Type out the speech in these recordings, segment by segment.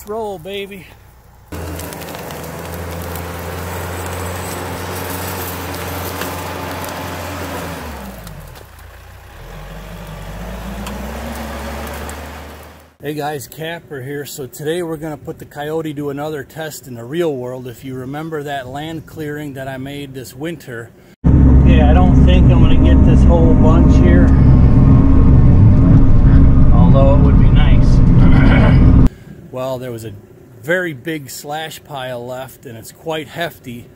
Let's roll, baby. Hey guys, Kapper here. So today we're going to put the Kioti to another test in the real world. If you remember that land clearing that I made this winter. Okay, I don't think I'm going to get this whole bunch here. Although it would be nice. There was a very big slash pile left and it's quite hefty.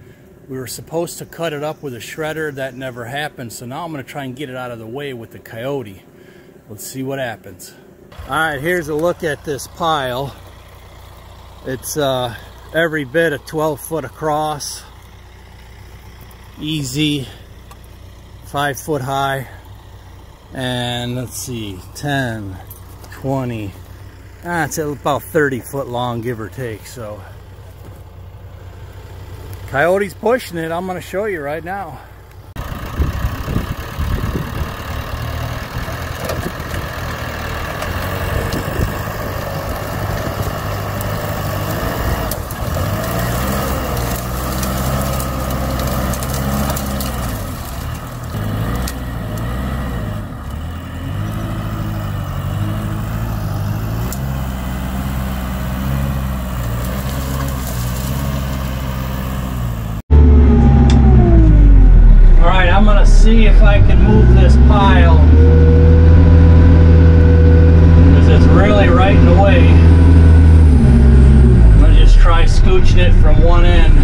We were supposed to cut it up with a shredder. That never happened. So now I'm going to try and get it out of the way with the Kioti. Let's see what happens. All right, here's a look at this pile. It's uh, every bit of 12 foot across. Easy, five foot high. And let's see, 10, 20, ah, it's about 30 foot long, give or take, so. Kioti's pushing it, I'm gonna show you right now. See if I can move this pile because it's really right in the way. I'm going to just try scooching it from one end.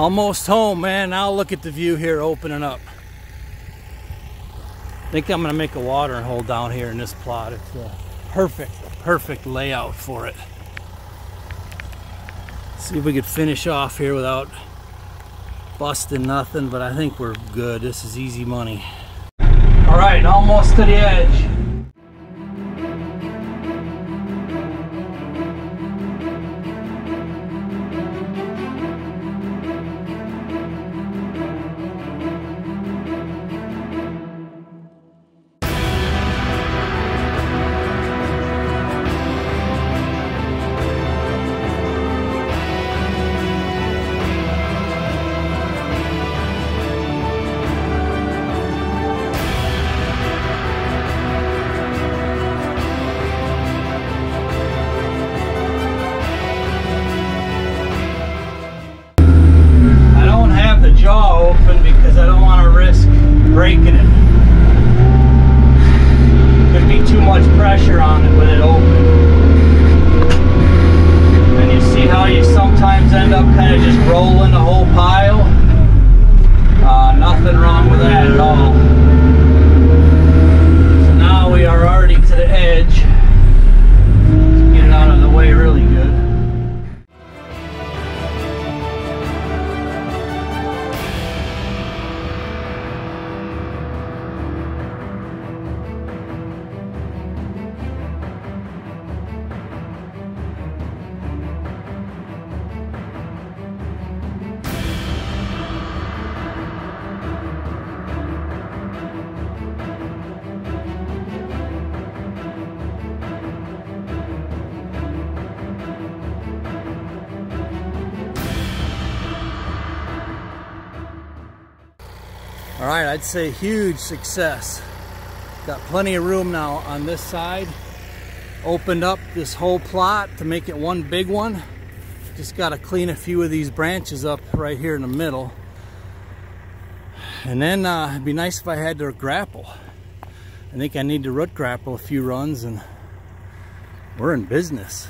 Almost home, man. Now look at the view here opening up. I think I'm gonna make a watering hole down here in this plot. It's a perfect, perfect layout for it. See if we could finish off here without busting nothing, but I think we're good. This is easy money. All right, almost to the edge. Right, I'd say huge success. Got plenty of room now on this side. Opened up this whole plot to make it one big one. Just got to clean a few of these branches up right here in the middle. And then uh, it'd be nice if I had to grapple. I think I need to root grapple a few runs and we're in business.